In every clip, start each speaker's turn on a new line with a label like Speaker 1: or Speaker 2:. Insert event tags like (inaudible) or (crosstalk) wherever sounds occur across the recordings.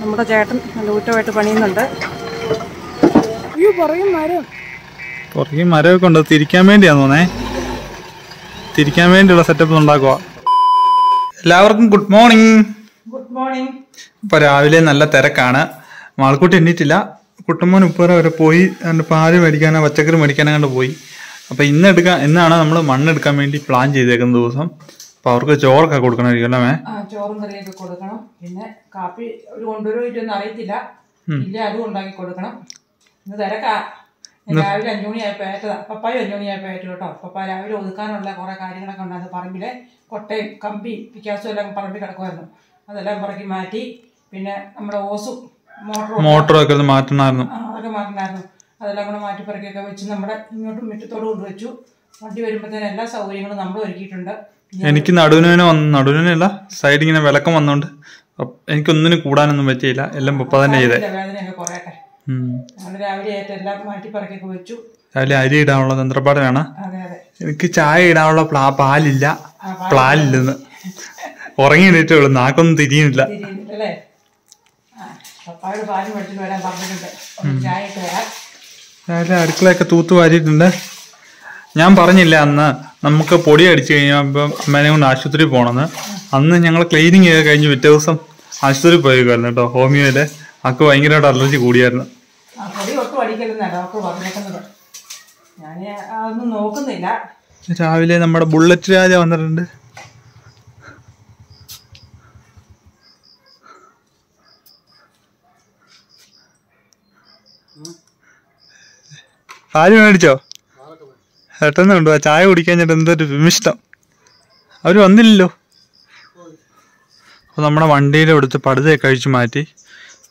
Speaker 1: നമ്മുടെ ചേട്ടൻ നല്ല ഊറ്റമായിട്ട് പണിയുന്നുണ്ട്. അയ്യോ പറയും മരം.
Speaker 2: പുറകെ മരമൊക്കെ ഉണ്ട്. തിരിക്കാൻ വേണ്ടിയാന്ന് തോന്നേ. തിരിക്കാൻ വേണ്ടിയുള്ള സെറ്റപ്പ് ഉണ്ടാക്കുക എല്ലാവർക്കും ഗുഡ് മോർണിംഗ്
Speaker 1: ഗുഡ് മോർണിംഗ്
Speaker 2: ഇപ്പൊ രാവിലെ നല്ല തിരക്കാണ്. മാൾക്കുട്ടി എണ്ണീറ്റില്ല. കുട്ടമ്മോൻ ഉപ്പുറ വരെ പോയി. അതിന്റെ പാൽ മേടിക്കാനോ പച്ചക്കറി മേടിക്കാനോ കണ്ട് പോയി. അപ്പൊ ഇന്ന് എടുക്കാൻ ഇന്നാണ് നമ്മൾ മണ്ണെടുക്കാൻ വേണ്ടി പ്ലാൻ ചെയ്തേക്കുന്ന ദിവസം. അപ്പൊ അവർക്ക് ചോറൊക്കെ കൊടുക്കണമായിരിക്കും അല്ലേ
Speaker 1: ചോറും കറിയൊക്കെ കൊടുക്കണം. പിന്നെ കാപ്പി ഒരു കൊണ്ടുവരുമൊന്നും അറിയത്തില്ല. ഇല്ല അതും ഉണ്ടാക്കി കൊടുക്കണം. ഇന്ന് തിരക്കാ രാവിലെ അഞ്ചു മണിയായപ്പോ ഏറ്റതാ പപ്പായും അഞ്ചു മണിയായപ്പോ ഏറ്റു കേട്ടോ. പപ്പ രാവിലെ ഒതുക്കാനുള്ള കുറെ കാര്യങ്ങളൊക്കെ ഉണ്ടായിരുന്നു പറമ്പിലെ കൊട്ടയും കമ്പി പിക്കാസും എല്ലാം പറമ്പിൽ കിടക്കുമായിരുന്നു. അതെല്ലാം പറക്കി മാറ്റി. പിന്നെ നമ്മുടെ ഓസും മോട്ടറും
Speaker 2: മോട്ടറൊക്കെ ഒക്കെ മാറ്റണമായിരുന്നു.
Speaker 1: അതൊക്കെ മാറ്റണമായിരുന്നു. അതെല്ലാം കൂടെ മാറ്റി പറക്കിയൊക്കെ വെച്ച് നമ്മുടെ ഇങ്ങോട്ടും മുറ്റത്തോട് കൊണ്ടുവച്ചു വണ്ടി വരുമ്പോഴത്തേനും എല്ലാ സൗകര്യങ്ങളും നമ്മൾ ഒരുക്കിയിട്ടുണ്ട്.
Speaker 2: എനിക്ക് നടുവിനെ വന്ന് നടുവിനല്ല സൈഡ് ഇങ്ങനെ വിളക്കം വന്നോണ്ട്. എനിക്കൊന്നിനും കൂടാനൊന്നും പറ്റിയില്ല. എല്ലാം പപ്പ തന്നെ ചെയ്തേ.
Speaker 1: രാവിലെ
Speaker 2: അരി ഇടാനുള്ള തന്ത്രപ്പാട്
Speaker 1: അതെ അതെ.
Speaker 2: എനിക്ക് ചായ ഇടാനുള്ള പ്ലാ പാലില്ല. പ്ലാലില്ലെന്ന് ഉറങ്ങി എണീറ്റേ ഉള്ളു. നാക്കൊന്നും തിരിയുന്നില്ല. രാവിലെ അടുക്കളയൊക്കെ തൂത്തു വാരിയിട്ടുണ്ട്. ഞാൻ പറഞ്ഞില്ല അന്ന് നമുക്ക് പൊടി അടിച്ചു കഴിഞ്ഞാൽ ഇപ്പം അമ്മേനെ കൊണ്ട് ആശുപത്രി പോകണമെന്ന് അന്ന് ഞങ്ങൾ ക്ലീനിങ് ചെയ്ത് കഴിഞ്ഞ് പിറ്റേ ദിവസം ആശുപത്രി പോയേക്കുമായിരുന്നു കേട്ടോ ഹോമിയോയിൽ. അക്ക് ഭയങ്കരമായിട്ട് അലർജി കൂടിയായിരുന്നു. രാവിലെ നമ്മുടെ ബുള്ളറ്റ് രാജ വന്നിട്ടുണ്ട്. പാൽ മേടിച്ചോ? പെട്ടെന്ന് കൊണ്ടുവാ ചായ കുടിക്കാൻ ചേട്ടൻ എന്തൊരു വിമിഷ്ടം. അവർ വന്നില്ലല്ലോ. അപ്പോൾ നമ്മുടെ വണ്ടിയിൽ എടുത്ത് പടുതയൊക്കെ കഴിച്ചു മാറ്റി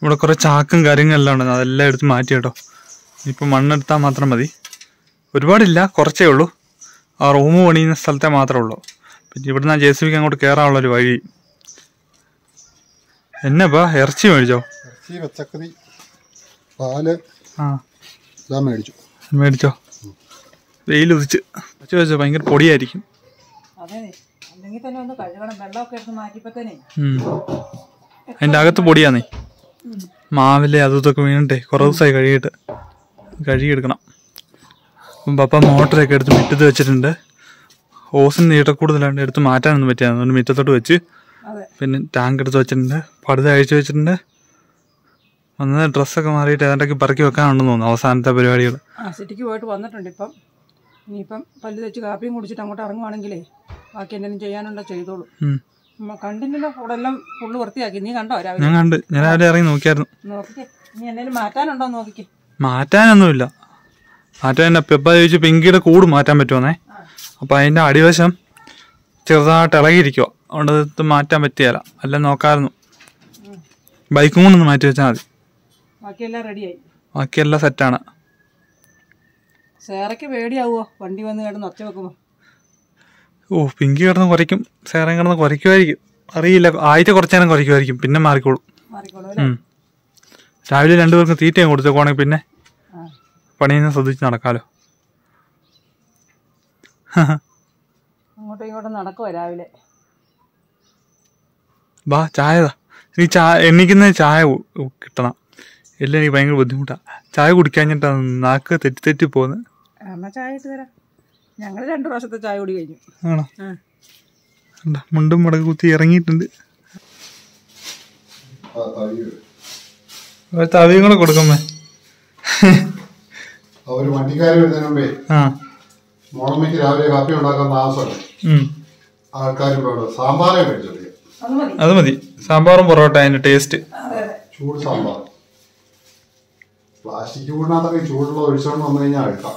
Speaker 2: ഇവിടെ കുറേ ചാക്കും കാര്യങ്ങളെല്ലാം ഉണ്ട്. അതെല്ലാം എടുത്ത് മാറ്റി കേട്ടോ. ഇപ്പം മണ്ണെടുത്താൽ മാത്രം മതി. ഒരുപാടില്ല കുറച്ചേ ഉള്ളൂ. ആ റൂം പണിയുന്ന സ്ഥലത്തെ മാത്രമേ ഉള്ളൂ. പിന്നെ ഇവിടുന്ന് ജെ സി ബിക്ക് അങ്ങോട്ട് കയറാനുള്ളൊരു വഴി. എന്നപ്പാ ഇറച്ചി മേടിച്ചോ?
Speaker 3: ഇറച്ചി പച്ചക്കറി പാൽ
Speaker 2: ആ.
Speaker 3: മേടിച്ചു.
Speaker 2: മേടിച്ചോ? വെയിൽ ഉദിച്ച് വെച്ച് വെച്ചാൽ ഭയങ്കര പൊടിയായിരിക്കും. അതിന്റെ അകത്ത് പൊടിയാന്നേ. മാവിലെ അതും ഇതൊക്കെ വീണിട്ടേ കുറേ ദിവസമായി കഴുകിയിട്ട്. കഴുകിയെടുക്കണം. അപ്പം പപ്പ മോട്ടറൊക്കെ എടുത്ത് മുറ്റത്ത് വെച്ചിട്ടുണ്ട്. ഓസിന് നീട്ട കൂടുതലാണ്ട് എടുത്ത് മാറ്റാനൊന്നും പറ്റിയാണ് അതുകൊണ്ട് മുറ്റത്തോട്ട് വെച്ച് പിന്നെ ടാങ്ക് എടുത്ത് വെച്ചിട്ടുണ്ട്. പടുത അഴിച്ചു വെച്ചിട്ടുണ്ട്. വന്നത് ഡ്രസ്സൊക്കെ മാറിയിട്ട് ഏതാണ്ടൊക്കെ പറക്കി വെക്കാനുണ്ടെന്ന് തോന്നുന്നു അവസാനത്തെ പരിപാടികൾ
Speaker 1: സിറ്റിക്ക് പോയിട്ട് വന്നിട്ടുണ്ട് ഇപ്പം. ഇനിയിപ്പം പല്ല് തെച്ച് കാപ്പിയും കുടിച്ചിട്ട് അങ്ങോട്ട് ഇറങ്ങുവാണെങ്കിലേ ബാക്കി എന്തെങ്കിലും ചെയ്യാനുണ്ടോ ചെയ്തോളൂ. കണ്ടില്ലല്ലോ അവിടെ എല്ലാം ഫുള്ള് വൃത്തിയാക്കി. നീ കണ്ടോ രാവിലെ?
Speaker 2: ഞാൻ കണ്ട്. ഞാൻ രാവിലെ ഇറങ്ങി നോക്കിയായിരുന്നു.
Speaker 1: നോക്കിക്കേ. നീ എന്തെങ്കിലും മാറ്റാനുണ്ടോ നോക്കിക്കേ.
Speaker 2: മാറ്റാനൊന്നുമില്ല. മാറ്റാൻ എന്നെ പെപ്പ ചോദിച്ചു പിങ്കിയുടെ കൂട് മാറ്റാൻ പറ്റുമെന്നേ അപ്പോൾ അതിന്റെ അടിവശം ചെറുതായിട്ട് ഇളകിയിരിക്കുക അതുകൊണ്ട് അത് മാറ്റാൻ പറ്റിയല്ല. അല്ല നോക്കാമായിരുന്നു ബൈക്കും കൊണ്ടൊന്ന് മാറ്റി വെച്ചാൽ മതി.
Speaker 1: ബാക്കിയെല്ലാം റെഡിയായി
Speaker 2: ബാക്കിയെല്ലാം സെറ്റാണ്
Speaker 1: സേറയ്ക്ക് പേടിയാവുമോ വണ്ടി വന്ന് കിടന്ന് ഒച്ച വെക്കുമ്പോൾ
Speaker 2: ഓ പിങ്കി കിടന്ന് കുറയ്ക്കും. സേറയും കിടന്ന് കുറയ്ക്കുമായിരിക്കും അറിയില്ല ആഴ്ച കുറച്ചേരം കുറയ്ക്കുമായിരിക്കും പിന്നെ മാറിക്കോളും. രാവിലെ രണ്ടുപേർക്കും തീറ്റയും കൊടുത്തേക്കുവാണെങ്കിൽ പിന്നെ
Speaker 1: പണി
Speaker 2: പണിയെന്ന് ശ്രദ്ധിച്ച് നടക്കാലോ. (laughs)
Speaker 1: അങ്ങോട്ടും ഇങ്ങോട്ടും നടക്കുമോ രാവിലെ.
Speaker 2: ബാ ചായതാ ഇനി ചായ എണ്ണിക്കുന്ന ചായ കിട്ടണം. എല്ലാം എനിക്ക് ഭയങ്കര ബുദ്ധിമുട്ടാണ് ചായ കുടിക്കാഞ്ഞിട്ടാണ് നാക്ക് തെറ്റി തെറ്റി പോകുന്നത്
Speaker 1: എന്നാ ചായ ഇട്ട് തരാം. ഞങ്ങൾ രണ്ടു പ്രാവശ്യത്തെ ചായ കൂടി കഴിഞ്ഞു.
Speaker 2: ആണോ? കണ്ടോ, മുണ്ടും മുടക്ക് കുത്തി ഇറങ്ങിയിട്ടുണ്ട്. ഒരു തവിയും കൂടെ കൊടുക്കുമ്പേ
Speaker 3: അവർ വണ്ടിക്കാരി വരുന്നതിന് മുമ്പേ
Speaker 2: ആ.
Speaker 3: മുളമ്മയ്ക്ക് രാവിലെ കാപ്പി ഉണ്ടാക്കാൻ താമസമല്ലേ. ആൾക്കാരും സാമ്പാറേ മേടിച്ചോളൂ
Speaker 1: അത് മതി.
Speaker 2: സാമ്പാറും പൊറോട്ട അതിന്റെ ടേസ്റ്റ്
Speaker 3: ചൂട് സാമ്പാർ. പ്ലാസ്റ്റിക് ചൂടിനകത്തൊക്കെ ഈ ചൂടുള്ള ഒഴിച്ചോണ്ട് വന്നു കഴിഞ്ഞാൽ അഴുക്കാം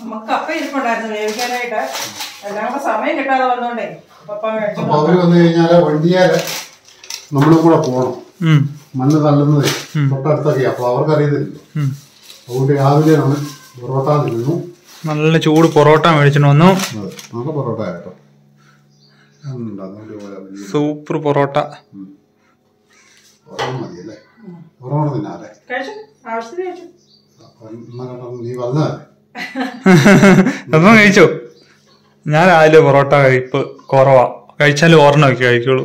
Speaker 1: നമുക്ക് കപ്പ ഇരിപ്പുണ്ടായിരുന്നു വേവിക്കാനായിട്ട്. എല്ലാം കൂടെ സമയം കിട്ടാതെ വന്നോണ്ടേ. പപ്പ മേടിച്ചു
Speaker 3: അപ്പൊ അവർ വന്നു കഴിഞ്ഞാൽ വണ്ടിയാൽ നമ്മളും കൂടെ പോണം. മണ്ണ് തള്ളുന്നത് തൊട്ടടുത്തൊക്കെ അപ്പൊ അവർക്ക് അറിയത്തില്ല അതുകൊണ്ട് രാവിലെ നമ്മൾ പൊറോട്ട തിന്നു.
Speaker 2: നല്ല ചൂട് പൊറോട്ട മേടിച്ചിട്ട് വന്നു.
Speaker 3: നമുക്ക് നല്ല പൊറോട്ട കേട്ടോ.
Speaker 2: സൂപ്പർ പൊറോട്ട
Speaker 3: മതിയല്ലേ?
Speaker 1: കഴിച്ചു?
Speaker 3: അപ്പൊ നീ പറഞ്ഞതല്ലേ
Speaker 2: ഒന്നും (laughs) കഴിച്ചോ? ഞാൻ രാവിലെ പൊറോട്ട കഴിപ്പ് കുറവാ. കഴിച്ചാലും ഓർമ്മ ഒക്കെ കഴിക്കുള്ളൂ.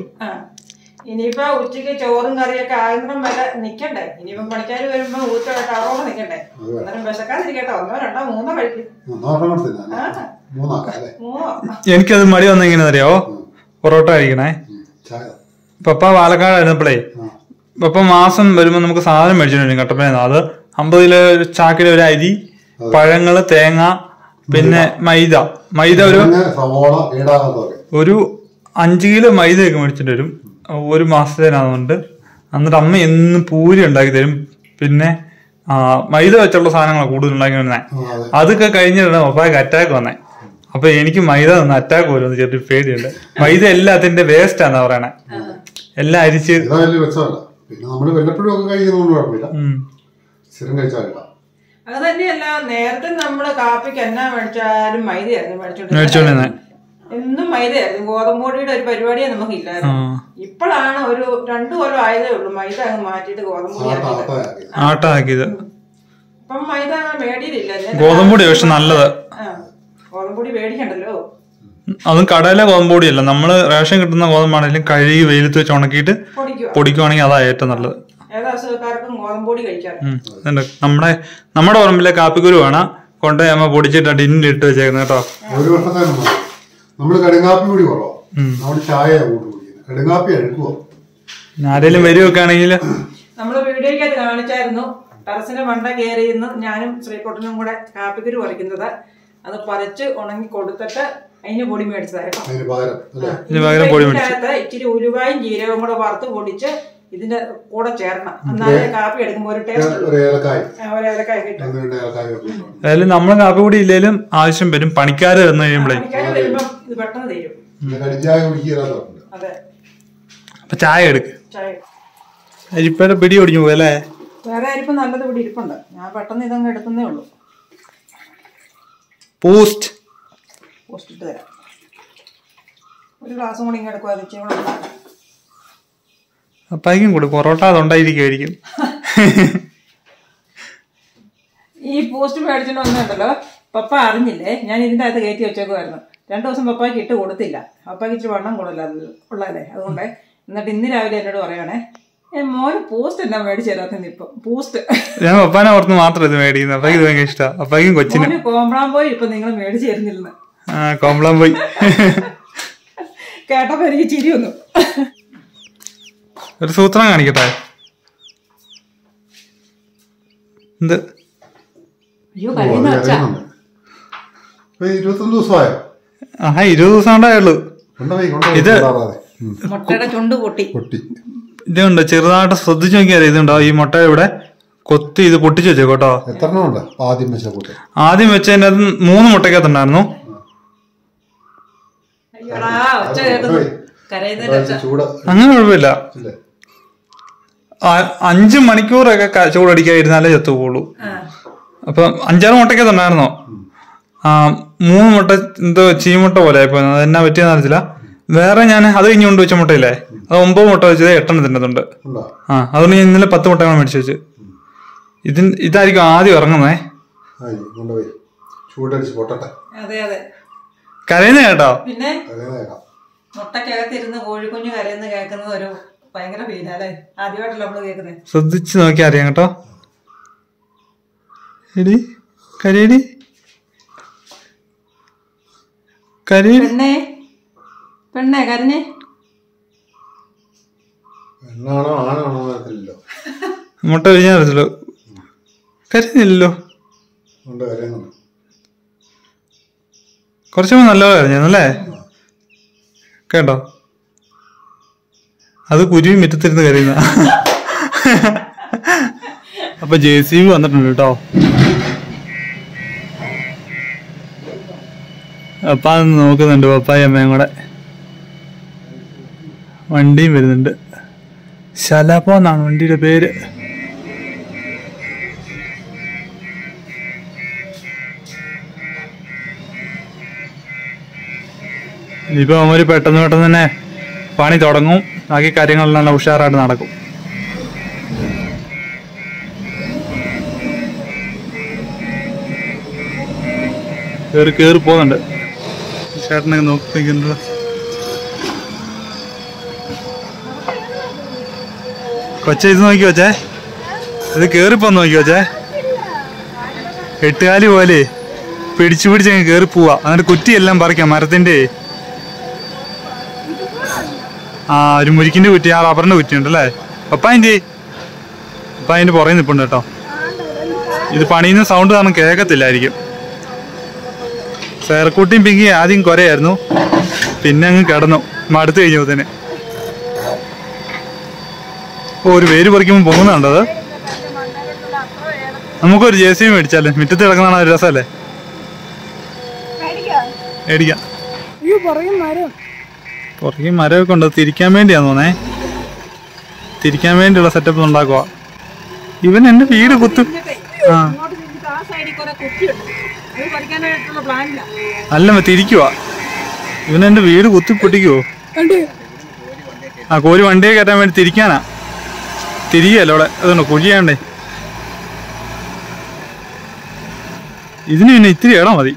Speaker 1: ഇനിയിപ്പോ ഉച്ചയ്ക്ക് ചോറും കറിയൊക്കെ ആകുമ്പം വരെ നിക്കണ്ടേ? ഇനിയിപ്പം പണിക്കാർ വരുമ്പോ ഊറ്റായിട്ട് അറോ നിക്കണ്ടേ? അന്നേരം വിശക്കാതിരിക്കട്ടെ. ഒന്നോ രണ്ടോ മൂന്നോ കഴിക്കും.
Speaker 2: എനിക്കത് മടി വന്ന അറിയോ അറിയാവോ പൊറോട്ട കഴിക്കണേ. പപ്പ പാലക്കാടായിരുന്നപ്പോഴേ
Speaker 3: ആ
Speaker 2: മാസം വരുമ്പോൾ നമുക്ക് സാധനം മേടിച്ചിട്ടുണ്ട് കട്ടപ്പന അത് അമ്പത് കിലോ ഒരു ചാക്കിലെ ഒരു അരി പഴങ്ങൾ തേങ്ങ പിന്നെ മൈദ. മൈദ. ഒരു ഒരു അഞ്ച് കിലോ മൈദയൊക്കെ മേടിച്ചിട്ട് വരും. ഒരു മാസത്തേനാകുന്നുണ്ട് എന്നിട്ട് അമ്മ എന്നും പൂരി ഉണ്ടാക്കി തരും. പിന്നെ മൈദ വെച്ചുള്ള സാധനങ്ങളാണ് കൂടുതൽ ഉണ്ടാക്കി വരുന്നത്
Speaker 3: ആ,
Speaker 2: അതൊക്കെ കഴിഞ്ഞിട്ടാണ് പപ്പായ്ക്ക് അറ്റാക്ക് വന്നേ. അപ്പൊ എനിക്ക് മൈദ നിന്ന് അറ്റാക്ക് വരുമെന്ന് ചെറിയ പേടിയുണ്ട്. മൈദ എല്ലാത്തിന്റെ വേസ്റ്റ് ആണെന്നാ പറയണേ. എല്ലാം അരിച്ച്
Speaker 3: പിന്നെ നമ്മൾ വല്ലപ്പോഴും ഒക്കെ കഴിക്കുന്നതുകൊണ്ട് കുഴപ്പമില്ല. സ്ഥിരം കഴിച്ചാൽ
Speaker 1: അത് തന്നെയല്ല നേരത്തെ നമ്മൾ കാപ്പിക്ക് എന്നാ മേടിച്ചാലും മൈദയായിരുന്നു മേടിച്ചോണ്ട് എന്നും മൈദയായിരുന്നു. ഗോതമ്പൊടിയുടെ ഒരു പരിപാടിയെ നമുക്ക് ഇല്ലായിരുന്നു ഇപ്പോഴാണ് ഒരു രണ്ടു കൊല്ലം ആയതേ ഉള്ളൂ മൈദ അങ്ങ് മാറ്റിയിട്ട് ഗോതമ്പൊടി
Speaker 2: ആട്ടാക്കിയത്.
Speaker 1: ഇപ്പം മൈദ അങ്ങനെ മേടിയിലില്ല
Speaker 2: ഗോതമ്പൊടി പക്ഷെ നല്ലത്.
Speaker 1: ഗോതമ്പൊടി മേടിക്കണ്ടല്ലോ.
Speaker 2: അതും കടയിലെ ഗോതമ്പൊടിയല്ല നമ്മൾ റേഷൻ കിട്ടുന്ന ഗോതമ്പാണെങ്കിലും കഴുകി വെയിലത്ത് വെച്ച് ഉണക്കിയിട്ട് പൊടിക്കുവാണെങ്കിൽ അതാ ഏറ്റവും നല്ലത്. നമ്മുടെ നമ്മുടെ പറമ്പിലെ കാപ്പിക്കുരു വേണം കൊണ്ടുപോയി അമ്മ പൊടിച്ചിട്ട് ടിന്നിൽ ഇട്ട് വെച്ചേക്കുന്നത് കേട്ടോ.
Speaker 3: ഒരു വർഷത്തേനും മതി നമ്മൾ കടുങ്കാപ്പി കൂടി കുറവാ. നമ്മൾ ചായ കടുങ്കാപ്പി അഴുക്കുവോ.
Speaker 2: ആരെങ്കിലും വരുമൊക്കെ ആണെങ്കിൽ
Speaker 1: നമ്മൾ വീഡിയോയ്ക്കകത്ത് കാണിച്ചായിരുന്നു. ടെറസിന്റെ മണ്ട കയറിയിരുന്നു. ഞാനും ശ്രീകോട്ടനും കൂടെ കാപ്പിക്കുരു പറിക്കുന്നത്. അത് പറിച്ച് ഉണങ്ങി കൊടുത്തിട്ട് അതിന് പൊടി മേടിച്ചതായിട്ടോ ഇച്ചിരി ഉലുവായും ജീരകവും കൂടെ വറുത്ത് പൊടിച്ച് ഇതിന്റെ കൂടെ ചേർക്കണം. എന്നാലേ കാപ്പി എടുക്കുമ്പോൾ ഒരു ടേസ്റ്റ്
Speaker 3: ഏലക്കായ.
Speaker 1: ഏലക്കായ
Speaker 3: വെക്കും.
Speaker 2: അതായത് ഇല്ലേലും ആവശ്യം വരും. പണിക്കാര് വന്നു കഴിയുമ്പോഴേ
Speaker 1: പണിക്കാർ ഇത് പെട്ടെന്ന് തരും.
Speaker 2: അപ്പൊ ചായ എടുക്ക്.
Speaker 1: ചായ
Speaker 2: അരിപ്പയുടെ പിടി ഒടിഞ്ഞു പോയി അല്ലേ?
Speaker 1: വേറെ അരിപ്പ് നല്ലത് ഇവിടെ ഇരിപ്പുണ്ട്. ഞാൻ പെട്ടെന്ന് ഇതങ്ങ് എടുക്കുന്നേ ഉള്ളൂ.
Speaker 2: പോസ്റ്റ്
Speaker 1: പോസ്റ്റ് ഇട്ട് തരാം ഒരു ഗ്ലാസ് കൂടി ഇങ്ങനെ എടുക്കുക അത് ഇച്ചിരി കൂടെ.
Speaker 2: അപ്പായിക്കും കൊടു പൊറോട്ട അതുണ്ടായിരിക്കുമായിരിക്കും.
Speaker 1: ഈ പോസ്റ്റ് മേടിച്ചിട്ട് വന്നുണ്ടല്ലോ പപ്പ അറിഞ്ഞില്ലേ? ഞാൻ ഇതിന്റെ അകത്ത് കയറ്റി വെച്ചേക്കുമായിരുന്നു രണ്ടു ദിവസം പപ്പായ്ക്ക് ഇട്ട് കൊടുത്തില്ല. പപ്പായ്ക്ക് ഇച്ചിരി വണ്ണം കൂടുതല. ഉള്ളതല്ലേ? അതുകൊണ്ട് എന്നിട്ട് ഇന്ന് രാവിലെ എന്നോട് പറയണേ ഏ മോന് പോസ്റ്റ് എന്നാ മേടിച്ചു തരാത്തത് ഇപ്പം. പോസ്റ്റ്.
Speaker 2: ഞാൻ പപ്പാനെ ഓർത്ത് മാത്രം ഇത് മേടിക്കുന്നത്. അപ്പായിക്ക് ഇത് ഭയങ്കര ഇഷ്ടമാണ് അപ്പായിക്കും കൊച്ചിന്.
Speaker 1: കോമ്പ്രാൻ പോയി ഇപ്പൊ നിങ്ങൾ മേടിച്ചു തരുന്നില്ലെന്ന്.
Speaker 2: കോമ്പളം പോയി.
Speaker 1: കേട്ടപ്പോ എനിക്ക് ചിരി വന്നു.
Speaker 2: ഒരു സൂത്രം കാണിക്കട്ടെ? എന്ത്? ആ ഇരുപത് ദിവസം
Speaker 3: കൊണ്ടുപോയി
Speaker 2: ഇത്
Speaker 1: മുട്ടയുടെ ചുണ്ട് പൊട്ടി.
Speaker 3: പൊട്ടി.
Speaker 2: ഇതുണ്ട് ചെറുതായിട്ട് ശ്രദ്ധിച്ചു നോക്കിയാൽ ഇതുണ്ടോ? ഈ മുട്ട ഇവിടെ കൊത്തി ഇത് പൊട്ടിച്ചു വെച്ചോ കേട്ടോ
Speaker 3: എത്ര ആദ്യം വെച്ച കൂട്ട്
Speaker 2: ആദ്യം വെച്ചതിന്റെ അത് മൂന്ന് മുട്ടക്കകത്തുണ്ടായിരുന്നു
Speaker 1: അയ്യോടാ ഒച്ച കേൾക്കുന്നു കരയുന്നതിന്റെ ഒച്ച
Speaker 3: ചൂട്
Speaker 2: അങ്ങനെ കുഴപ്പമില്ല. അഞ്ച് മണിക്കൂറൊക്കെ ചൂടടിക്കാതിരുന്നാലേ ചത്തു പോകുള്ളൂ
Speaker 1: ആ.
Speaker 2: അപ്പം അഞ്ചാറ് മുട്ടക്കകത്തുണ്ടായിരുന്നോ ആ മൂന്ന് മുട്ട എന്തോ ചീമുട്ട പോലെ ആയിപ്പോ അതെന്നാ എന്നാ പറ്റിയെന്ന് അറിയത്തില്ല. വേറെ ഞാൻ അത് കഴിഞ്ഞ് കൊണ്ട് വെച്ച മുട്ടയില്ലേ? അത് ഒമ്പത് മുട്ട വെച്ചത് എട്ടെണ്ണം തിന്നതുണ്ട് ആ അതുകൊണ്ട് ഞാൻ ഇന്നലെ പത്ത് മുട്ടകൾ മേടിച്ചു വെച്ച്. ഇതിന് ഇതായിരിക്കും ആദ്യം ഇറങ്ങുന്നേ.
Speaker 3: ചൂടടിച്ച് പൊട്ടട്ടെ.
Speaker 1: അതെ അതെ.
Speaker 2: കരയുന്ന കേട്ടോ?
Speaker 1: പിന്നെ? മുട്ടക്കകത്തിരുന്ന് കോഴിക്കുഞ്ഞ് കരയുന്ന കേൾക്കുന്നത് ഒരു ഭയങ്കര ഫീലല്ലേ ആദ്യമായിട്ടല്ല നമ്മൾ കേൾക്കുന്നത്
Speaker 2: ശ്രദ്ധിച്ച് നോക്കി അറിയാം കേട്ടോ. എടി കരയടി. കരയടി.
Speaker 1: പെണ്ണേ? പെണ്ണേ കരഞ്ഞേ.
Speaker 3: പെണ്ണാണോ ആണാണോ അറിയത്തില്ലല്ലോ.
Speaker 2: മുട്ട വിരിഞ്ഞാൽ അറിയത്തില്ലോ കരയുന്നില്ലല്ലോ.
Speaker 3: കരയുന്നുണ്ട്.
Speaker 2: കുറച്ചുമ്പോൾ നല്ലപോലെ അല്ലേ? കേട്ടോ? അത് കുരുവി മുറ്റത്തിരുന്ന് കരയുന്ന. അപ്പൊ ജെ സി ബി വന്നിട്ടുണ്ട് കേട്ടോ. അപ്പ നോക്കുന്നുണ്ട് പപ്പായി അമ്മയും കൂടെ. വണ്ടിയും വരുന്നുണ്ട്. ശലഭം എന്നാണ് വണ്ടിയുടെ പേര്. ഇനിയിപ്പോ അവർ പെട്ടെന്ന് പെട്ടെന്ന് തന്നെ പണി തുടങ്ങും. ബാക്കി കാര്യങ്ങളെല്ലാം നല്ല ഉഷാറായിട്ട് നടക്കും. കേറി കേറി പോകുന്നുണ്ട് ചേട്ടനെ നോക്കി നിൽക്കുന്നുണ്ടല്ലോ കൊച്ചെ ഇത് നോക്കി വെച്ചേ ഇത് കേറിപ്പോ നോക്കി വെച്ചേ എട്ടുകാലി പോലെ പിടിച്ചു പിടിച്ച് കേറി പോവാ. എന്നിട്ട് കുറ്റിയെല്ലാം പറിക്കാം മരത്തിന്റെ ആ ഒരു മുരിക്കിന്റെ കുറ്റി ആ റബ്ബറിന്റെ കുറ്റി ഉണ്ടല്ലേ? പപ്പായന്റെ പപ്പായന്റെ പുറകെ നിപ്പുണ്ട് കേട്ടോ. ഇത് പണിയുന്ന സൗണ്ട് കാരണം കേൾക്കത്തില്ലായിരിക്കും സേർക്കൂട്ടിയും പിങ്കി ആദ്യം കുരയായിരുന്നു. പിന്നെ അങ്ങ് കിടന്നു. മടുത്തു കഴിഞ്ഞപ്പത്തിന് ഓ ഒരു വേര് പറിക്കുമ്പോൾ പൊങ്ങുന്നുണ്ടത് നമുക്കൊരു ജെ സി ബി മേടിച്ചാലേ. മുറ്റത്ത് കിടക്കുന്നതാണ് ഒരു രസമല്ലേ? മേടിക്കാം.
Speaker 4: മരം
Speaker 2: മരമൊക്കെ ഉണ്ട്. തിരിക്കാൻ വേണ്ടിയാന്ന് തോന്നേ. തിരിക്കാൻ വേണ്ടിയുള്ള സെറ്റപ്പ് ഉണ്ടാക്കുക ഇവൻ എന്റെ വീട് കുത്തും. ആ.
Speaker 1: കുറെ
Speaker 2: അല്ല തിരിക്കുവാ. ഇവൻ എന്റെ വീട് കുത്തി പൊട്ടിക്കുവോ? ആ കോരി വണ്ടിയെ കയറ്റാൻ വേണ്ടി തിരിക്കാനാ. തിരികെയല്ലോ അവിടെ. അതുകൊണ്ട് കുഴിയാണ്ടേ ഇതിന് പിന്നെ ഇത്തിരി ഇടം മതി.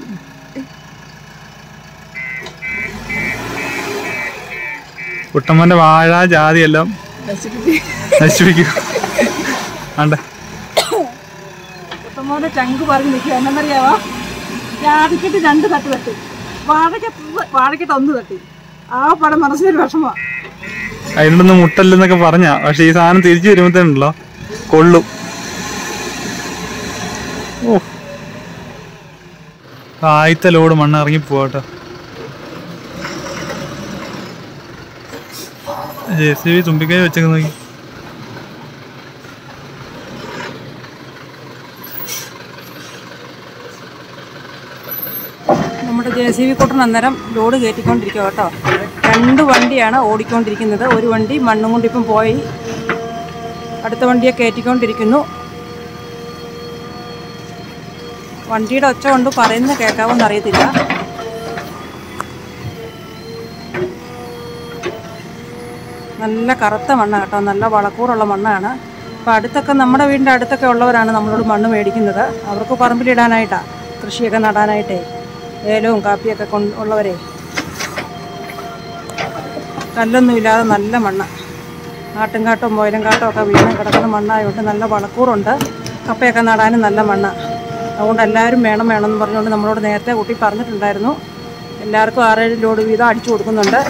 Speaker 2: കുട്ടമ്മന്റെ വാഴ ജാതി എല്ലാം നശിപ്പിക്കും. ആണ്ടെ?
Speaker 1: കുട്ടമ്മോന്റെ ചങ്ക് പറഞ്ഞ് നിൽക്കുക. എന്നറിയാവോ ജാതിക്കിട്ട് രണ്ട് തട്ട് തട്ടി. വാഴയ്ക്കത്ത് വാഴയ്ക്കത്ത് ഒന്ന് തട്ടി. ആ പടം മനസ്സിലൊരു വിഷമമാണ്
Speaker 2: അതിനൊന്നും മുട്ടല്ലെന്നൊക്കെ പറഞ്ഞ. പക്ഷെ ഈ സാധനം തിരിച്ചു വരുമ്പോഴത്തേനുണ്ടല്ലോ കൊള്ളും. ഓ. ആദ്യത്തെ ലോഡ് മണ്ണ് ഇറങ്ങി പോവാട്ടോ ജെ സി ബി തുമ്പിക്കൈ
Speaker 1: നമ്മുടെ ജെ സി ബി കൂട്ടൻ അന്നേരം ലോഡ് കയറ്റിക്കൊണ്ടിരിക്കുക കേട്ടോ. രണ്ട് വണ്ടിയാണ് ഓടിക്കൊണ്ടിരിക്കുന്നത്. ഒരു വണ്ടി മണ്ണും കൊണ്ട് ഇപ്പം പോയി. അടുത്ത വണ്ടിയെ കയറ്റിക്കൊണ്ടിരിക്കുന്നു. വണ്ടിയുടെ ഒച്ച കൊണ്ട് പറയുന്നത് കേൾക്കാവോ അറിയത്തില്ല നല്ല കറുത്ത മണ്ണാണ് കേട്ടോ. നല്ല വളക്കൂറുള്ള മണ്ണാണ്. അപ്പോൾ അടുത്തൊക്കെ നമ്മുടെ വീടിന്റെ അടുത്തൊക്കെ ഉള്ളവരാണ് നമ്മളോട് മണ്ണ് മേടിക്കുന്നത്. അവർക്ക് പറമ്പിലിടാനായിട്ടാണ് കൃഷിയൊക്കെ നടാനായിട്ടേ. ഏലവും കാപ്പിയൊക്കെ കൊണ്ട് ഉള്ളവരെ. കല്ലൊന്നും ഇല്ലാതെ നല്ല മണ്ണ്. ആട്ടുംകാട്ടും മുയലങ്കാട്ടും ഒക്കെ വീണ് കിടക്കുന്ന മണ്ണായതുകൊണ്ട് നല്ല വളക്കൂറുണ്ട്. കപ്പയൊക്കെ നടാനും നല്ല മണ്ണ്. അതുകൊണ്ട് എല്ലാവരും വേണം വേണമെന്ന് പറഞ്ഞുകൊണ്ട് നമ്മളോട് നേരത്തെ കൂട്ടി പറഞ്ഞിട്ടുണ്ടായിരുന്നു. എല്ലാവർക്കും ആറേഴ് ലോഡ് വീതം അടിച്ചു കൊടുക്കുന്നുണ്ട്.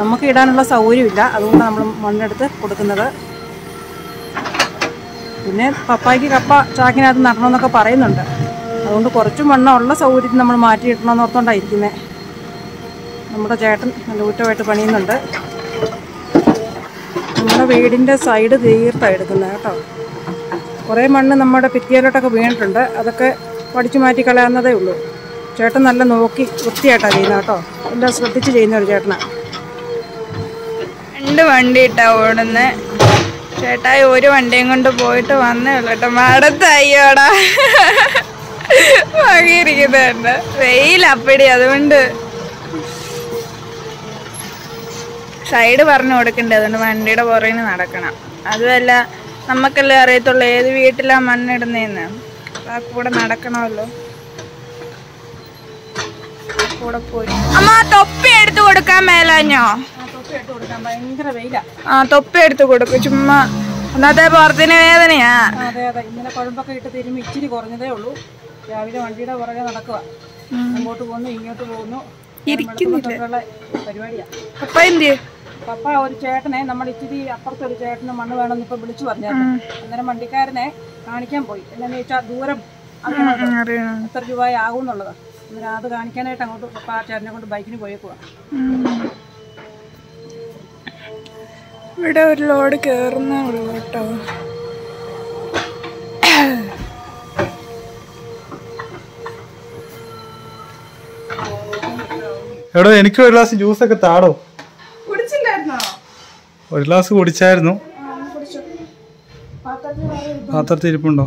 Speaker 1: നമുക്ക് ഇടാനുള്ള സൗകര്യമില്ല. അതുകൊണ്ട് നമ്മൾ മണ്ണെടുത്ത് കൊടുക്കുന്നത്. പിന്നെ പപ്പായ്ക്ക് കപ്പ ചാക്കിനകത്ത് നടണമെന്നൊക്കെ പറയുന്നുണ്ട്. അതുകൊണ്ട് കുറച്ച് മണ്ണുള്ള സൗകര്യത്തിൽ നമ്മൾ മാറ്റി മാറ്റിയിടണമെന്ന് ഓർത്തോണ്ടായിരിക്കുന്നത് നമ്മുടെ ചേട്ടൻ നല്ല ഊറ്റമായിട്ട് പണിയുന്നുണ്ട്. നമ്മുടെ വീടിന്റെ സൈഡ് തീർത്താണ് എടുക്കുന്നത് കേട്ടോ. കുറേ മണ്ണ് നമ്മുടെ ഭിത്തിയിലോട്ടൊക്കെ വീണിട്ടുണ്ട്. അതൊക്കെ പഠിച്ചു മാറ്റി കളയാവുന്നതേ ഉള്ളൂ. ചേട്ടൻ നല്ല നോക്കി വൃത്തിയായിട്ടാണ് ചെയ്യുന്നത് കേട്ടോ. എല്ലാം ശ്രദ്ധിച്ച് ചെയ്യുന്ന ഒരു ചേട്ടനാണ്
Speaker 4: രണ്ട് വണ്ടി ഇട്ടാ ഓടുന്നെ. ചേട്ടായി ഒരു വണ്ടിയും കൊണ്ട് പോയിട്ട് വന്നേ ഉള്ളു കേട്ടോ. മടത്തയ്യോടാ വകയിരിക്കുന്നുണ്ട്. വെയിൽ അപ്പടി അതുകൊണ്ട് സൈഡ് പറഞ്ഞു കൊടുക്കണ്ടേ അതുകൊണ്ട് വണ്ടിയുടെ പുറകിന് നടക്കണം. അതുമല്ല നമുക്കല്ലേ അറിയത്തുള്ളൂ ഏത് വീട്ടിലാ മണ്ണിടുന്നതെന്ന് ആ കൂടെ നടക്കണമല്ലോ. കൂടെ പോയി. അമ്മ തൊപ്പി എടുത്തു കൊടുക്കാൻ മേലാഞ്ഞോ? ആ തൊപ്പ എടുത്ത് കൊടുക്കും. ചുമ്മാ. ഒന്നാമത്തെ പുറത്തിന് വേദനയാ.
Speaker 1: അതെ അതെ. ഇന്നലെ കുഴമ്പൊക്കെ ഇട്ട് തിരുമ്പി ഇച്ചിരി കുറഞ്ഞതേ ഉള്ളൂ. രാവിലെ വണ്ടിയുടെ പുറകെ നടക്കുക അങ്ങോട്ട് പോകുന്നു ഇങ്ങോട്ട് പോകുന്നു. ഇരിക്കുന്നില്ല? പരിപാടിയാ.
Speaker 4: അപ്പ എന്ത്
Speaker 1: പപ്പ ഒരു ചേട്ടനെ നമ്മൾ ഇച്ചിരി അപ്പുറത്തെ ഒരു ചേട്ടന് മണ്ണ് വേണമെന്ന് ഇപ്പൊ വിളിച്ചു പറഞ്ഞായിരുന്നു. അന്നേരം വണ്ടിക്കാരനെ കാണിക്കാൻ പോയി. എന്താന്ന് വെച്ചാൽ ദൂരം എത്ര രൂപ ആകും എന്നുള്ളത്. അന്നേരം അത് കാണിക്കാനായിട്ട് അങ്ങോട്ട് പപ്പ ആ ചേട്ടനെ കൊണ്ട് ബൈക്കിന് പോയേക്കുവാ.
Speaker 4: ഇവിടെ ഒരു ലോഡ് കയറുന്നേ ഉള്ളൂ കേട്ടോ.
Speaker 2: എടോ എനിക്ക് ഒരു ഗ്ലാസ് ജ്യൂസ് ഒക്കെ താടോ? ഒരു ഗ്ലാസ് കുടിച്ചായിരുന്നു. പാത്രത്തിൽ ഇരിപ്പുണ്ടോ.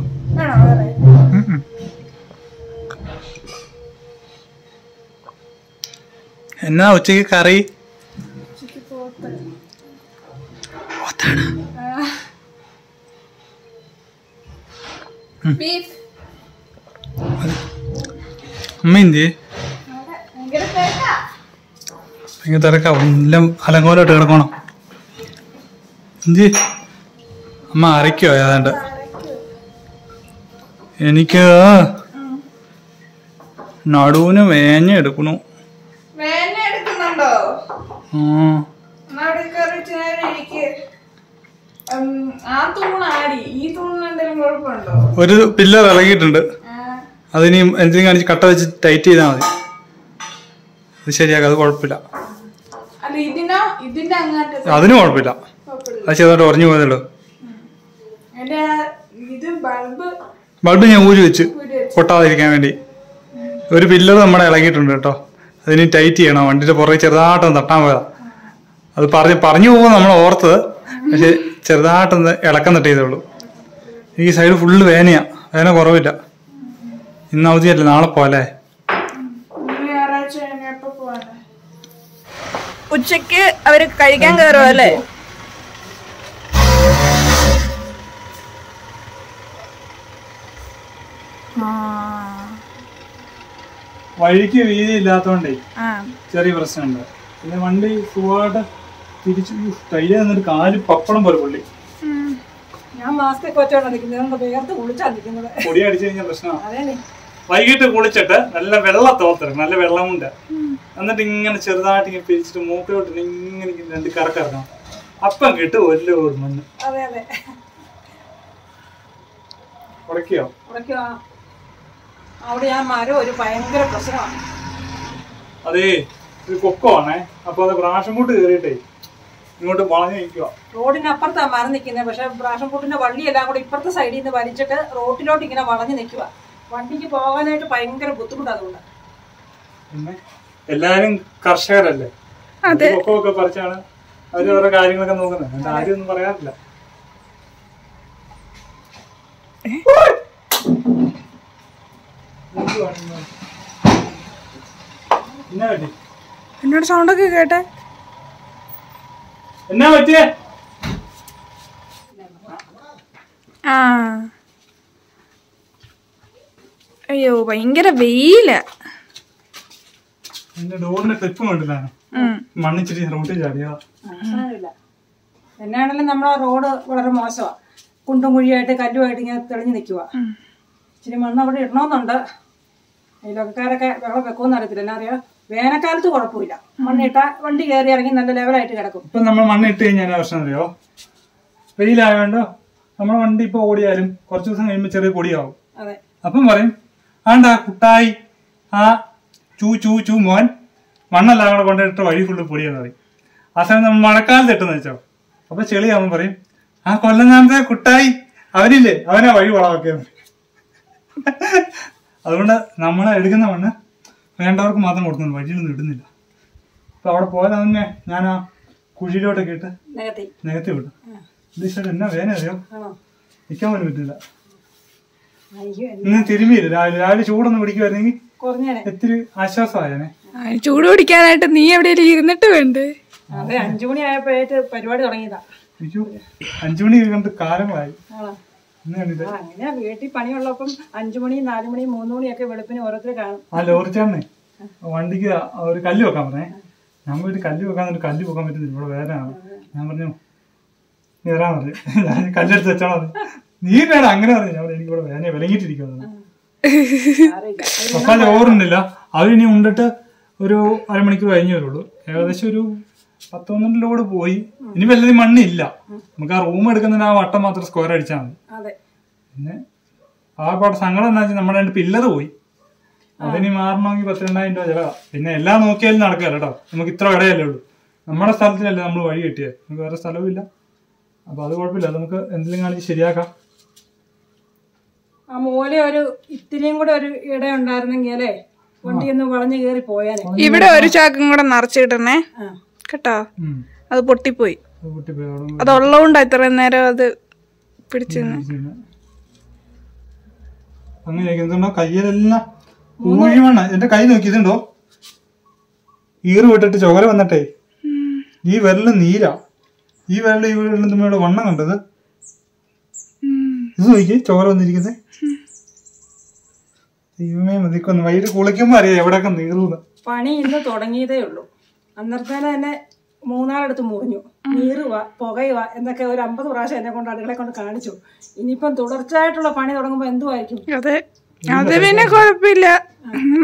Speaker 2: എന്നാ ഉച്ചയ്ക്ക് കറി?
Speaker 4: ബീഫ്
Speaker 2: അമ്മ എന്തി ഭയങ്കര തിരക്കാ. എല്ലാം അലങ്കോലായിട്ട് കിടക്കണം. എന്തി? അമ്മ അരയ്ക്കോ ഏതാണ്ട്? എനിക്ക് നടുവിന് വേഞ്ഞ എടുക്കണു.
Speaker 4: എടുക്കുന്നുണ്ടോ?
Speaker 2: ആ
Speaker 4: എന്നാ അവിടെ കയറി ഇച്ചിരി നേരം ഇരിക്ക്. ഉം, ആ തൂണാടി ഈ തൂണിന് എന്തെങ്കിലും കുഴപ്പമുണ്ടോ?
Speaker 2: ഒരു പില്ലർ ഇളകിയിട്ടുണ്ട് അതിനി എന്തെങ്കിലും കാണിച്ച് കട്ട വെച്ച് ടൈറ്റ് ചെയ്താൽ മതി. അത് ശരിയാക്കാം അത് കുഴപ്പമില്ല. അതിന് കുഴപ്പമില്ല. അത് ചെറുതായിട്ട് ഉറഞ്ഞു
Speaker 4: പോയതല്ലോ ബൾബ്
Speaker 2: ഞാൻ ഊരി വെച്ച്
Speaker 4: വെച്ചു.
Speaker 2: പൊട്ടാതിരിക്കാൻ വേണ്ടി. ഒരു പില്ലർ നമ്മുടെ ഇളകിയിട്ടുണ്ട് കേട്ടോ. അതിന് ടൈറ്റ് ചെയ്യണം. വണ്ടിയുടെ പുറകെ ചെറുതായിട്ടൊന്ന് തട്ടാൻ പോയതാ. അത് പറഞ്ഞ് പറഞ്ഞു പോകുമ്പോൾ നമ്മൾ ഓർത്തത്. പക്ഷെ ചെറുതായിട്ടൊന്ന് ഇളക്കം തട്ടിയതേ ഉള്ളൂ ഈ സൈഡ് ഫുള്ള് വേനയാ. വേന കുറവില്ല. ഇന്ന് അവധിയല്ല? നാളെ പോലെ
Speaker 4: ഉച്ചയ്ക്ക് അവർ കഴിക്കാൻ കയറും അല്ലേ?
Speaker 2: വഴിക്ക് വീതി ഇല്ലാത്തോണ്ടേ
Speaker 4: ആ.
Speaker 2: ചെറിയ പ്രശ്നമുണ്ട്. പിന്നെ വണ്ടി സുഖമായിട്ട് തിരിച്ചു കയ്യിൽ നിന്നിട്ട് കാൽ പപ്പടം പോലെ പുള്ളി.
Speaker 1: ഞാൻ മാസ്ക് നിൽക്കുന്നത്? വേർത്ത് നിൽക്കുന്നത്.
Speaker 2: പൊടി അടിച്ചു കഴിഞ്ഞാൽ പ്രശ്നമാണ് വൈകിട്ട് കുളിച്ചിട്ട് നല്ല വെള്ള തോർത്തിറങ്ങും നല്ല വെള്ളമുണ്ട്. എന്നിട്ട് ഇങ്ങനെ ചെറുതായിട്ട് ഇങ്ങനെ പിരിച്ചിട്ട് മൂക്കിലോട്ട് ഇങ്ങനെ രണ്ട് കറക്കിറങ്ങണം അപ്പം കിട്ടും ഒരു ലോഡ് മണ്ണ്. ഉടക്കിയോ?
Speaker 1: ഉറക്കുക അവിടെ ആ മരം ഒരു ഭയങ്കര പ്രശ്നമാണ്.
Speaker 2: അതേ ഒരു കൊക്കോ ആണേ. അപ്പൊ അത് പ്രാഷം കൂട്ട് കയറിയിട്ടേ. ഇങ്ങോട്ട് വളഞ്ഞു നിൽക്കുക
Speaker 1: റോഡിനപ്പുറത്താ മരം നിൽക്കുന്നത് പക്ഷെ പ്രാഷൻ പൂട്ടിന്റെ വള്ളിയെല്ലാം കൂടെ ഇപ്പുറത്തെ സൈഡിൽ നിന്ന് വലിച്ചിട്ട് റോട്ടിലോട്ട് ഇങ്ങനെ വളഞ്ഞു നിൽക്കുക വണ്ടിക്ക് പോകാനായിട്ട് ഭയങ്കര ബുദ്ധിമുട്ട് അതുകൊണ്ട്.
Speaker 2: പിന്നെ എല്ലാരും കർഷകരല്ലേ? ഒക്കെ പറിച്ചാണ് അവർ ഓരോ കാര്യങ്ങളൊക്കെ നോക്കുന്നത്. എന്റെ ആരും ഒന്നും പറയാറില്ല.
Speaker 4: എന്നോട് സൗണ്ടൊക്കെ കേട്ടെ?
Speaker 2: എന്നാ പറ്റിയേ?
Speaker 4: ആ. അയ്യോ ഭയങ്കര വെയില.
Speaker 2: എന്റെ ഡോറിന്റെ ക്ലിപ്പ് കണ്ടില്ല? മണ്ണിച്ചിട്ട് റോട്ടിൽ
Speaker 1: എന്നാണെങ്കിലും നമ്മളെ റോഡ് വളരെ മോശമാ. കുണ്ടും കുഴിയായിട്ട് കല്ലുമായിട്ട് ഇങ്ങനെ തെളിഞ്ഞു നിൽക്കുക ഇച്ചിരി മണ്ണ് അവിടെ ഇടണമെന്നുണ്ട് ഈ ലോകക്കാരൊക്കെ വെള്ളം വെക്കുമെന്ന് അറിയത്തില്ല എന്നാ അറിയാം? വേനൽക്കാലത്ത് കുഴപ്പമില്ല. മണ്ണിട്ട വണ്ടി കയറി ഇറങ്ങി നല്ല ലെവലായിട്ട് കിടക്കും.
Speaker 2: ഇപ്പൊ നമ്മൾ മണ്ണിട്ട് കഴിഞ്ഞാൽ പ്രശ്നം അറിയോ? വെയിലായോണ്ടോ? നമ്മളെ വണ്ടി ഇപ്പൊ ഓടിയാലും കുറച്ച് ദിവസം കഴിയുമ്പോൾ ചെറിയ പൊടിയാവും. അപ്പം പറയും ആണ്ടാ കുട്ടായി ആ ചൂ ചൂ ചൂ മോൻ മണ്ണെല്ലാം കൂടെ കൊണ്ടിട്ട് വഴി ഫുള്ള് പൊടിയാന്ന് പറയും. ആ സമയം നമ്മൾ മഴക്കാലത്ത് ഇട്ടെന്ന് വെച്ചോ. അപ്പൊ ചെളിയാവുമ്പോൾ പറയും ആ കൊല്ലങ്ങാനത്തെ കുട്ടായി അവനില്ലേ അവനാ വഴി വളമൊക്കെ അതുകൊണ്ട് നമ്മളെ എടുക്കുന്ന മണ്ണ് വേണ്ടവർക്ക് മാത്രം കൊടുക്കുന്നു വഴിയിലൊന്നും ഇടുന്നില്ല. അപ്പൊ അവിടെ പോലെ തന്നെ ഞാൻ ആ കുഴിയിലോട്ടൊക്കെ ഇട്ട്
Speaker 1: നികത്തി.
Speaker 2: വിട്ടു എന്നാ വേന അറിയോ? നിൽക്കാൻ പോലും പറ്റില്ല. ഇന്ന് തിരുമിയില്ല രാവിലെ രാവിലെ ചൂടൊന്നും പിടിക്കുമായിരുന്നെങ്കിൽ
Speaker 1: ഒത്തിരി
Speaker 2: ഇത്തിരി ആശ്വാസമായേനെ.
Speaker 4: ചൂട് പിടിക്കാനായിട്ട് നീ എവിടെയെങ്കിലും ഇരുന്നിട്ട് വേണ്ടേ?
Speaker 1: അതെ അഞ്ചു മണി ആയപ്പോഴേറ്റ് പരിപാടി തുടങ്ങിയതാ.
Speaker 2: അഞ്ചു മണി കണ്ട് കാലങ്ങളായി.
Speaker 1: അങ്ങനെ വീട്ടിൽ പണിയുള്ളപ്പം അഞ്ചു മണി നാലു മണി മൂന്ന് മണിയൊക്കെ വെളുപ്പിന് ഓരോരുത്തർ കാണും.
Speaker 2: ആ ലോറി ചേട്ടനെ വണ്ടിക്ക് ഒരു കല്ല് വെക്കാൻ പറഞ്ഞേ. ഞാൻ പോയിട്ട് കല്ല് വെക്കാൻ ഒരു കല്ല് വെക്കാൻ പറ്റുന്നില്ല. ഇവിടെ വേദനയാണ് ഞാൻ പറഞ്ഞു വരാൻ പറഞ്ഞു ഞാൻ കല്ലെടുത്ത് വെച്ചാൽ മതി. നീ വേണം അങ്ങനെ പറഞ്ഞു ഞാൻ പറഞ്ഞു, എനിക്ക് ഇവിടെ വേദന വിലങ്ങിട്ടിരിക്കുന്നത്
Speaker 1: അറിയില്ല.
Speaker 2: പപ്പ ചോറുണ്ടില്ല അവരിനി ഉണ്ടിട്ട് ഒരു അരമണിക്കൂർ കഴിഞ്ഞേ വരുള്ളൂ. ഏകദേശം ഒരു പത്ത് പന്ത്രണ്ട് ലോഡ് പോയി. ഇനി വല്ലതും മണ്ണില്ല. നമുക്ക് ആ റൂം എടുക്കുന്നതിന് ആ വട്ടം മാത്രം സ്ക്വയർ അടിച്ചാൽ മതി.
Speaker 1: അതെ.
Speaker 2: പിന്നെ ആ പാട്ട് സങ്കടം എന്താ വെച്ചാൽ നമ്മുടെ രണ്ട് പില്ലർ പോയി. അതിനി മാറണമെങ്കിൽ പത്ത് രണ്ടായിരം രൂപ ചിലവാ. പിന്നെ എല്ലാം നോക്കിയാലും നടക്കില്ല കേട്ടോ നമുക്ക് ഇത്ര ഇടയല്ലേ ഉള്ളൂ. നമ്മുടെ സ്ഥലത്തിലല്ലേ നമ്മൾ വഴി കിട്ടിയത് നമുക്ക് വേറെ സ്ഥലവും ഇല്ല. അപ്പൊ അത് കുഴപ്പമില്ല. അത് നമുക്ക് എന്തെങ്കിലും കാണിച്ച് ശരിയാക്കാം.
Speaker 1: ആ മൂല ഒരു ഇത്തിരിയും കൂടെ ഒരു ഇട ഉണ്ടായിരുന്നെങ്കിൽ അല്ലേ? വണ്ടി ഒന്ന് വളഞ്ഞു കയറി പോയാലേ.
Speaker 4: ഇവിടെ ഒരു ചാക്കും കൂടെ നിറച്ചിടണേ
Speaker 1: ആ.
Speaker 4: കേട്ടോ? അത് പൊട്ടിപ്പോയി.
Speaker 2: അത്
Speaker 4: ഉള്ളതുകൊണ്ടാ ഇത്രയും നേരം അത് പിടിച്ചു നിന്ന്.
Speaker 2: അങ്ങനെ എന്തുണ്ടോ? കയ്യിലെല്ലാം ഊഴി എന്റെ കൈ നോക്കി ഇതുണ്ടോ ഈറ് വിട്ടിട്ട് ചോര വന്നിട്ടേ. ഈ വിരൽ നീരാ. ഈ വിരലും ഈ വിരലും തമ്മിലുള്ള വണ്ണം കണ്ടത്? ഇത് നോക്കി ചോര വന്നിരിക്കുന്നേ. ദൈവമേ മതിക്കൊന്ന്. വൈകിട്ട് കുളിക്കുമ്പോ അറിയാം എവിടെയൊക്കെ നീറുന്നു.
Speaker 1: പണി ഇന്ന് തുടങ്ങിയതേ ഉള്ളൂ. അന്നേരത്തേനെ തന്നെ മൂന്നാലെടുത്ത് മുറിഞ്ഞു. നീറുക പുകയുക എന്നൊക്കെ ഒരു അമ്പത് പ്രാവശ്യം എന്നെ കൊണ്ട് അടുക്കളെ കൊണ്ട് കാണിച്ചു. ഇനിയിപ്പം തുടർച്ചയായിട്ടുള്ള പണി തുടങ്ങുമ്പോ എന്തുമായിരിക്കും
Speaker 4: അതെ. അത് പിന്നെ കുഴപ്പമില്ല.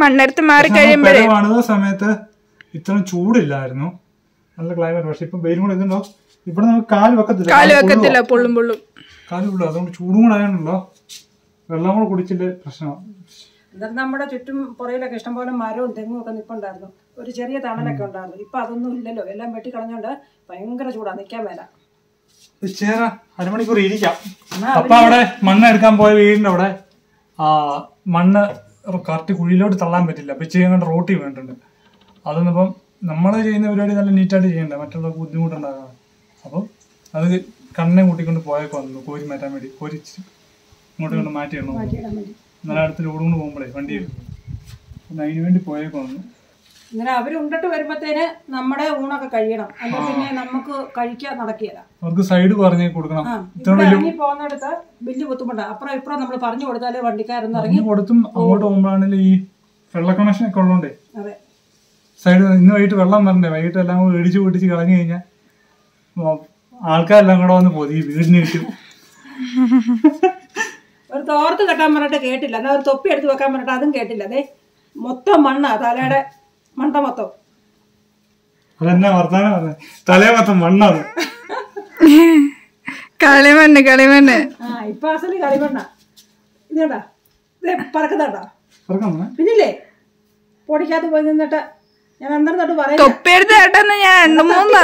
Speaker 4: മണ്ണെടുത്ത് മാറി കഴിയുമ്പോഴേ.
Speaker 2: സമയത്ത് ഇത്ര ചൂടില്ലായിരുന്നു. നല്ല ക്ലൈമറ്റ് പക്ഷെ ഇപ്പൊ വെയിലും കൂടെ ഇതുണ്ടോ? ഇവിടെ നമുക്ക് കാൽ വെക്കത്തില്ല.
Speaker 4: കാൽ വെക്കത്തില്ല പൊള്ളും പൊള്ളും.
Speaker 2: കാൽ പൊള്ളും അതുകൊണ്ട് ചൂടും കൂടെ ആയതുണ്ടോ വെള്ളം കൂടെ കുടിച്ചില്ല പ്രശ്നമാണ്
Speaker 1: എന്നിട്ട് നമ്മുടെ ചുറ്റും പുറയിലൊക്കെ ഇഷ്ടംപോലെ മരവും തെങ്ങും ഒക്കെ നിൽപ്പുണ്ടായിരുന്നു ഒരു ചെറിയ തണലൊക്കെ ഉണ്ടായിരുന്നു. ഇപ്പൊ അതൊന്നും ഇല്ലല്ലോ. എല്ലാം വെട്ടിക്കളഞ്ഞോണ്ട് ഭയങ്കര ചൂടാ. നിൽക്കാൻ മേല.
Speaker 2: ചേര. അരമണിക്കൂർ ഇരിക്കാം. അപ്പൊ അവിടെ മണ്ണ് എടുക്കാൻ പോയ വീടിന്റെ അവിടെ ആ മണ്ണ് കറക്റ്റ് കുഴിയിലോട്ട് തള്ളാൻ പറ്റില്ല. അപ്പൊ ചെയ്യാൻ റോട്ടി വേണ്ടിട്ടുണ്ട് അതൊന്നിപ്പം നമ്മൾ ചെയ്യുന്ന പരിപാടി നല്ല നീറ്റായിട്ട് ചെയ്യണ്ടേ? മറ്റുള്ളവർക്ക് ബുദ്ധിമുട്ടുണ്ടാകാതെ. അപ്പം അത് കണ്ണെ കൂട്ടിക്കൊണ്ട് പോയേക്കോ കോരി മാറ്റാൻ വേണ്ടി. കോരി ഇങ്ങോട്ട് കൊണ്ട് മാറ്റി ഇടണം അടുത്ത കൊണ്ട് പോകുമ്പോഴേ വണ്ടി അപ്പം അതിന് വേണ്ടി പോയേക്കാണ്
Speaker 1: ഇങ്ങനെ അവരുണ്ടിട്ട് വരുമ്പത്തേന് നമ്മുടെ ഊണൊക്കെ കഴിയണം. അല്ലെങ്കിൽ പിന്നെ നമുക്ക് കഴിക്കാൻ നടക്കില്ല.
Speaker 2: അവർക്ക് സൈഡ് പറഞ്ഞു കൊടുക്കണം.
Speaker 1: ഇറങ്ങി പോകുന്നിടത്ത് വലിയ ബുദ്ധിമുട്ടാണ് അപ്പുറം ഇപ്പുറം നമ്മൾ പറഞ്ഞു കൊടുത്താലേ വണ്ടിക്കാരൊന്നും ഇറങ്ങി
Speaker 2: കൊടുത്തും അങ്ങോട്ട് പോകുമ്പോഴാണെങ്കിൽ ഈ വെള്ള കണക്ഷൻ ഒക്കെ ഉള്ളതുകൊണ്ടേ
Speaker 1: അതെ.
Speaker 2: സൈഡ് ഇന്ന് വൈകിട്ട് വെള്ളം വരണ്ടേ? വൈകിട്ട് എല്ലാം കൂടെ ഇടിച്ചു പൊട്ടിച്ച് കളഞ്ഞു കഴിഞ്ഞാൽ ആൾക്കാരെല്ലാം കൂടെ വന്ന് പോയി വീടിന് ചുറ്റും. (laughs)
Speaker 1: ഒരു തോർത്ത് കെട്ടാൻ പറഞ്ഞിട്ട് കേട്ടില്ല. എന്നാൽ ഒരു തൊപ്പി എടുത്ത് വെക്കാൻ പറഞ്ഞിട്ട് അതും കേട്ടില്ല. അതെ മൊത്തം മണ്ണാ തലയുടെ മണ്ട മൊത്തം.
Speaker 2: അതെന്നാ വർത്താനം പറഞ്ഞത് തലേ മൊത്തം മണ്ണാണ്.
Speaker 4: കളിമണ്ണ് കളിമണ്ണ്.
Speaker 1: ആ ഇപ്പൊ അസൽ കളിമണ്ണ. ഇതേടാ ഇതേ പറക്കുന്നുണ്ടോ? പിന്നില്ലേ? പൊടിക്കാത്ത പോയി നിന്നിട്ട് ഞാൻ അന്നേരം തൊട്ട് പറയാം
Speaker 4: കേട്ടെന്ന് ഞാൻ മൂന്നാ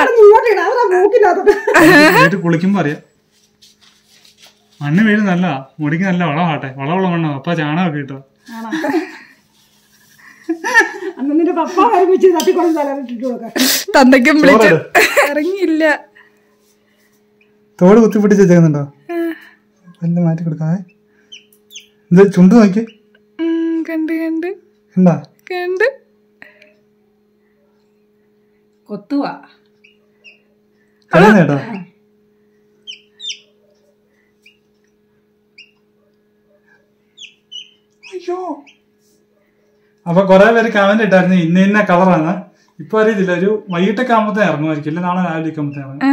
Speaker 2: കുളിക്കുമ്പോ അറിയാം. മണ്ണ് വീട് നല്ല മുടിക്ക് നല്ല വളമാട്ടെ വളമുള്ള മണ്ണോ. അപ്പൊ ചാണകമൊക്കെ കിട്ടോ
Speaker 1: ആണോ? അന്ന് നിന്റെ പപ്പ ഒരുമിച്ച് തട്ടിക്കൊണ്ട് തലവിട്ടിട്ട് കൊടുക്കാം.
Speaker 4: തന്തയ്ക്കും വിളിച്ചു. ഇറങ്ങിയില്ല.
Speaker 2: തോട് കുത്തിപ്പിടിച്ച് വെച്ചേക്കുന്നുണ്ടോ? എല്ലാം മാറ്റി കൊടുക്കാ. ഇത് ചുണ്ട് നോക്കി?
Speaker 4: കണ്ട് കണ്ട്.
Speaker 2: എന്താ
Speaker 4: കണ്ട്.
Speaker 1: കൊത്തുവാ.
Speaker 2: കളയുന്നേട്ടാ അയ്യോ. അപ്പൊ കുറെ പേര് കമന്റ് ഇട്ടായിരുന്നു ഇന്ന ഇന്ന കളറാണ്. ഇപ്പൊ അറിയത്തില്ല ഒരു വൈകിട്ടൊക്കെ ആകുമ്പത്തേ ഇറങ്ങുമായിരിക്കും. ഇല്ല നാളെ രാവിലെ ആകുമ്പത്തേ ഇറങ്ങും.
Speaker 4: ആ,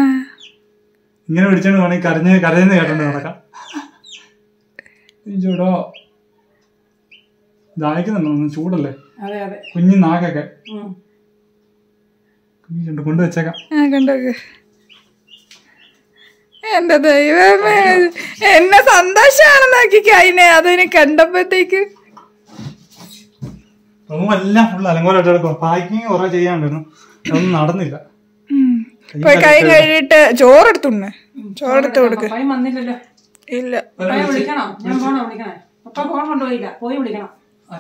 Speaker 2: ഇങ്ങനെ വിളിച്ചോണ്ട് വേണമെങ്കിൽ കരഞ്ഞ് കരയുന്ന കേട്ടോണ്ട് നടക്കാം. അയ്യോടോ ദാഹിക്കുന്നുണ്ടോ ഒന്ന് ചൂടല്ലേ?
Speaker 1: അതെ അതെ.
Speaker 2: കുഞ്ഞു നാക്കൊക്കെ കൊണ്ടുവച്ചേക്കാം
Speaker 4: കണ്ടോക്ക് എന്റെ ദൈവമേ എന്നെ സന്തോഷാണെന്നാക്കി കഴിഞ്ഞേ അതിനെ കണ്ടപ്പോഴത്തേക്ക്.
Speaker 2: റൂം എല്ലാം ഫുൾ അലങ്കോലായിട്ട് കിടക്കും പാക്കിങ് കുറെ ചെയ്യാണ്ടായിരുന്നു അതൊന്നും നടന്നില്ല.
Speaker 4: കൈ കഴുകിയിട്ട് ചോറെടുത്തുണ്ട് ചോറെടുത്ത് കൊടുക്ക്. ഇല്ല.
Speaker 1: വിളിക്കണം. ഞാൻ ഫോൺ വിളിക്കണേ? അപ്പൊ ഫോൺ കൊണ്ടുപോയില്ല. പോയി വിളിക്കണം.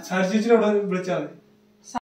Speaker 2: ചേച്ചിയോട് വിളിച്ചാൽ മതി.